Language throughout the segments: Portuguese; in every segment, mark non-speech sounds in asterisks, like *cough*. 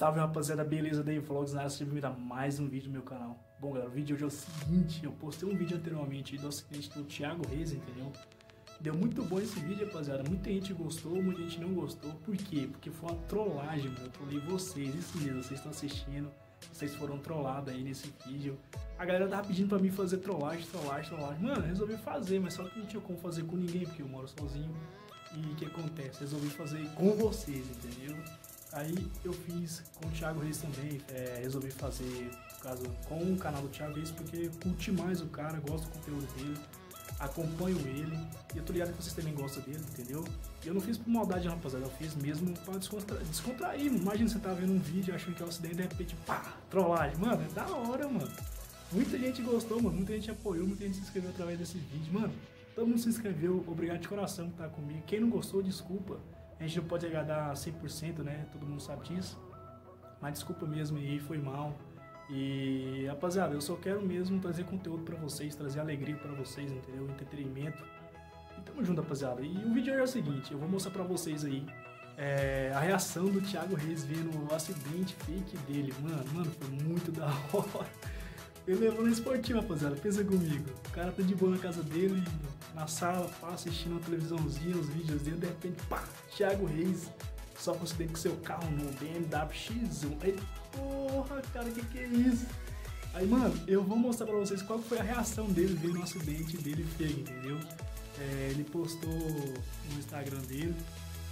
Salve rapaziada, beleza? Dave Vlogs na área, seja bem-vindo a mais um vídeo no meu canal. Bom galera, o vídeo de hoje é o seguinte, eu postei um vídeo anteriormente do acidente do Thiago Reis, entendeu? Deu muito bom esse vídeo, rapaziada, muita gente gostou, muita gente não gostou, por quê? Porque foi uma trollagem, mano, eu trolei vocês, isso mesmo, vocês estão assistindo, vocês foram trollados aí nesse vídeo. A galera tava pedindo pra mim fazer trollagem, trollagem, trollagem, mano, resolvi fazer, mas só que não tinha como fazer com ninguém, porque eu moro sozinho. E o que acontece? Resolvi fazer com vocês, entendeu? Aí eu fiz com o Thiago Reis também, é, resolvi fazer, caso, com o canal do Thiago Reis, porque curti mais o cara, gosto do conteúdo dele, acompanho ele, e eu tô ligado que vocês também gostam dele, entendeu? E eu não fiz por maldade, rapaziada, eu fiz mesmo pra descontra descontrair. Imagina você tá vendo um vídeo achando que é um acidente, de repente, pá, trollagem. Mano, é da hora, mano. Muita gente gostou, mano, muita gente apoiou, muita gente se inscreveu através desse vídeo, mano. Todo mundo se inscreveu, obrigado de coração por estar comigo. Quem não gostou, desculpa. A gente não pode agradar 100%, né? Todo mundo sabe disso. Mas desculpa mesmo aí, foi mal. E rapaziada, eu só quero mesmo trazer conteúdo para vocês, trazer alegria para vocês, entendeu? Entretenimento. E tamo junto, rapaziada. E o vídeo é o seguinte, eu vou mostrar para vocês aí é, a reação do Thiago Reis vendo o acidente fake dele. Mano, mano, foi muito *laughs* da hora. Ele levou no esportivo, rapaziada. Pensa comigo. O cara tá de boa na casa dele, na sala, pá, assistindo uma televisãozinha, os vídeos dele, de repente, pá, Thiago Reis, só com com seu carro no BMW X1. Aí, porra, cara, que que é isso? Aí, mano, eu vou mostrar pra vocês qual foi a reação dele vendo o acidente dele feio, entendeu? É, ele postou no Instagram dele,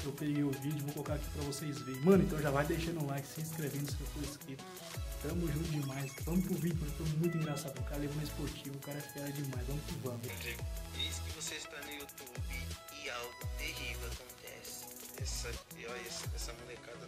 eu peguei o vídeo, vou colocar aqui pra vocês verem. Mano, então já vai deixando o like, se inscrevendo se for inscrito. Tamo junto demais. Vamos pro vídeo, mano. Foi muito engraçado. O cara levou no esportivo, o cara é fera demais. Vamos que vamos. Eis que você está no YouTube e algo terrível acontece. Essa, olha, essa, essa molecada